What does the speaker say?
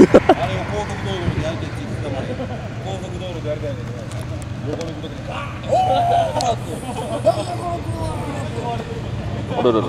あれを高速道路でやりたいって言ってたもん高速道路でやりたいんだけど横にくときにガーッおーっあれれれ